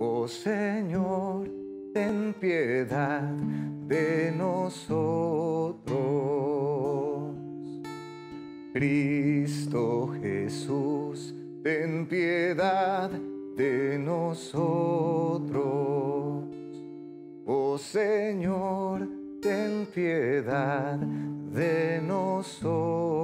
Oh Señor, ten piedad de nosotros. Cristo Jesús, ten piedad de nosotros. Oh Señor, ten piedad de nosotros.